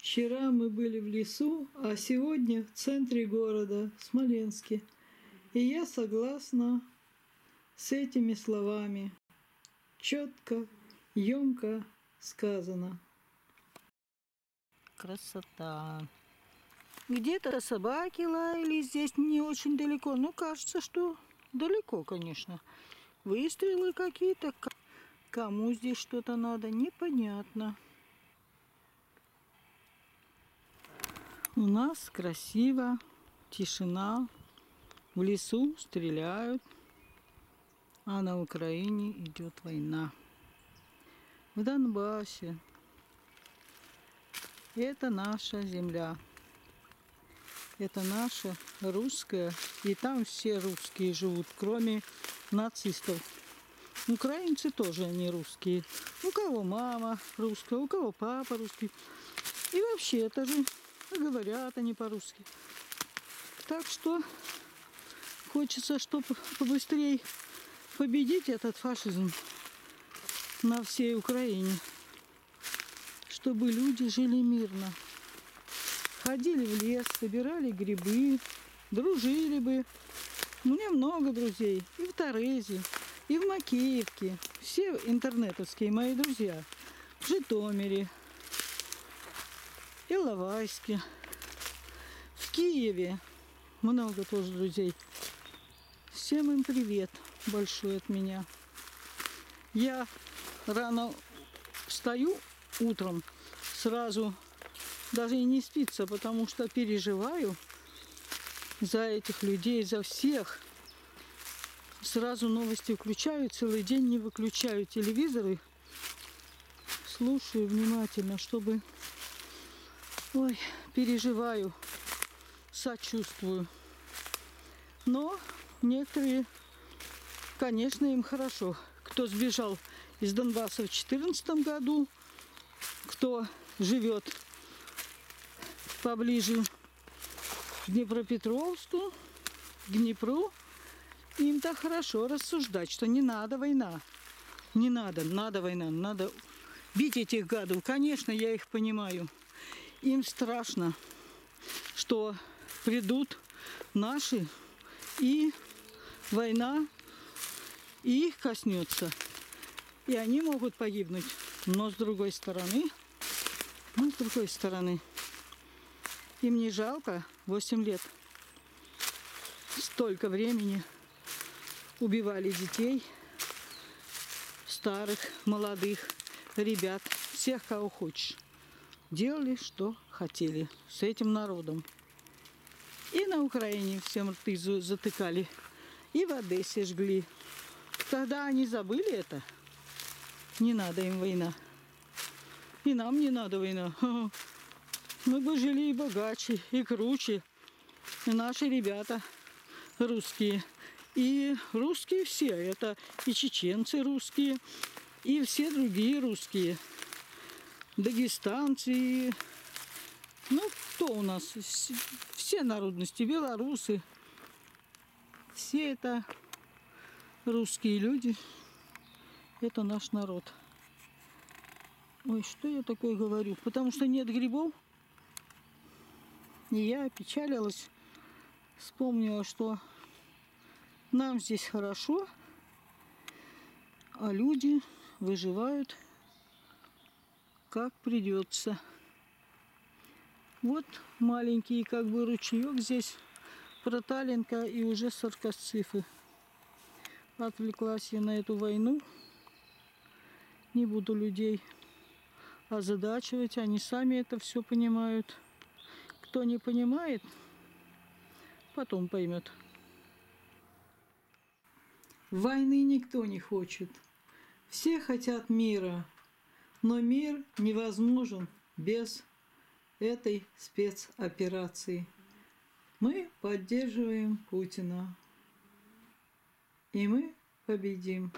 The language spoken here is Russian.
Вчера мы были в лесу, а сегодня в центре города, Смоленске. И я согласна с этими словами. Четко, емко сказано. Красота. Где-то собаки лаяли здесь не очень далеко. Ну, кажется, что далеко, конечно. Выстрелы какие-то. Кому здесь что-то надо, непонятно. У нас красиво, тишина. В лесу стреляют, а на Украине идет война. В Донбассе. Это наша земля. Это наша русская. И там все русские живут, кроме нацистов. Украинцы тоже они русские. У кого мама русская, у кого папа русский. И вообще это же говорят они по-русски. Так что хочется, чтобы побыстрее победить этот фашизм на всей Украине. Чтобы люди жили мирно. Ходили в лес, собирали грибы, дружили бы. У меня много друзей. И в Торезе, и в Макеевке. Все интернетовские мои друзья. В Житомире, Иловайске, в Киеве. Много тоже друзей. Всем им привет большой от меня. Я рано встаю утром, сразу даже и не спится, потому что переживаю за этих людей, за всех. Сразу новости включаю, целый день не выключаю телевизоры. Слушаю внимательно, чтобы Ой, переживаю, сочувствую. Но некоторые, конечно, им хорошо. Кто сбежал из Донбасса в 2014 году, кто живет поближе к Днепропетровску, к Днепру, им так хорошо рассуждать, что не надо война. Не надо, надо война, надо бить этих гадов. Конечно, я их понимаю. Им страшно, что придут наши, и война и их коснется. И они могут погибнуть. Но с другой стороны, ну, с другой стороны, им не жалко 8 лет. Столько времени убивали детей, старых, молодых, ребят, всех, кого хочешь делали, что хотели с этим народом. И на Украине всем рты затыкали, и в Одессе жгли. Тогда они забыли это. Не надо им война. И нам не надо война. Мы бы жили и богаче, и круче. И наши ребята русские. И русские все. Это и чеченцы русские, и все другие русские дагестанцы, ну, кто у нас? Все народности, белорусы. Все это русские люди. Это наш народ. Ой, что я такое говорю? Потому что нет грибов. И я опечалилась. Вспомнила, что нам здесь хорошо, а люди выживают как придется. Вот маленький как бы ручеек здесь проталинка и уже саркосцифы. Отвлеклась я на эту войну. Не буду людей озадачивать, они сами это все понимают. Кто не понимает, потом поймет. Войны никто не хочет. Все хотят мира. Но мир невозможен без этой спецоперации. Мы поддерживаем Путина. И мы победим.